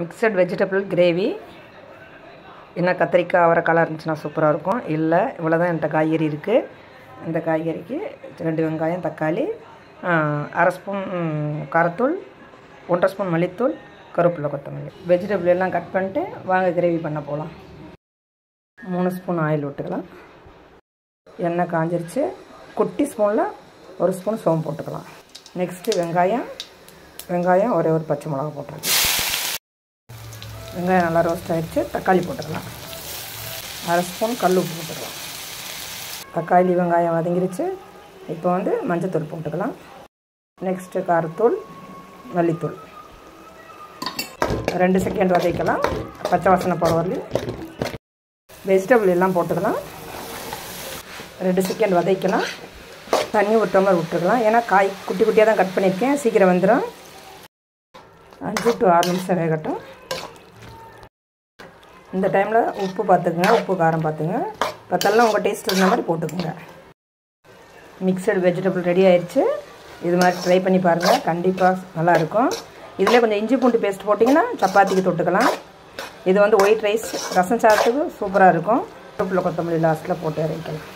Mixed vegetable gravy. என்ன கத்திரிக்காய் அவரைக்காலாம் இருந்துச்சுன்னா சூப்பராக இருக்கும். இல்லை இவ்வளோ தான் என்கிட்ட காய்கறி இருக்குது இந்த காய்கறிக்கு ரெண்டு வெங்காயம் தக்காளி அரை ஸ்பூன் காரத்தூள் ஒன்றரை ஸ்பூன் மல்லித்தூள் கருவேப்பிலை கொத்தமல்லி. வெஜிடபிள் எல்லாம் கட் பண்ணிட்டு வாங்க கிரேவி பண்ண போகலாம் மூணு ஸ்பூன் ஆயில் விட்டுக்கலாம். எண்ணெய் காஞ்சிருச்சு. குட்டி ஸ்பூனில் ஒரு ஸ்பூன் சோம்பு போட்டுக்கலாம். நெக்ஸ்ட்டு வெங்காயம். வெங்காயம் ஒரே ஒரு பச்சை மிளகா போட்டுருக்கேன். வெங்காயம் நல்லா ரோஸ்ட் ஆகிடுச்சு தக்காளி போட்டுக்கலாம். அரை ஸ்பூன் கல் உப்பு போட்டுக்கலாம். தக்காளி வெங்காயம் வதங்கிருச்சு. இப்போ வந்து மஞ்சத்தூள் போட்டுக்கலாம். நெக்ஸ்ட்டு காரத்தூள் மல்லித்தூள். ரெண்டு செகண்ட் வதக்கலாம். பச்சை வாசனை போகிற வரலையும் வெஜிடபிள் எல்லாம் போட்டுக்கலாம். ரெண்டு செகண்ட் வதக்கலாம். தண்ணி ஒரு டம்ளர் விட்டுக்கலாம். ஏன்னா காய் குட்டி குட்டியாக தான் கட் பண்ணியிருக்கேன். சீக்கிரம் வந்துடும் அஞ்சு டு ஆறு நிமிஷம் வேகட்டும். இந்த டைமில் உப்பு பார்த்துக்குங்க உப்பு காரம் பார்த்துங்க பத்தெல்லாம் உங்கள் டேஸ்ட் இருந்த மாதிரி போட்டுக்கோங்க. மிக்சடு வெஜிடபிள் ரெடி ஆயிடுச்சு இது மாதிரி ட்ரை பண்ணி பாருங்கள் கண்டிப்பாக நல்லாயிருக்கும் இதில் கொஞ்சம் இஞ்சி பூண்டு பேஸ்ட் போட்டிங்கன்னா சப்பாத்திக்கு தொட்டுக்கலாம். இது வந்து ஒயிட் ரைஸ் ரசம் சாதத்துக்கு சூப்பராக இருக்கும். உப்பில் கொத்தமல்லி லாஸ்ட்டில் போட்டு இறக்கலாம்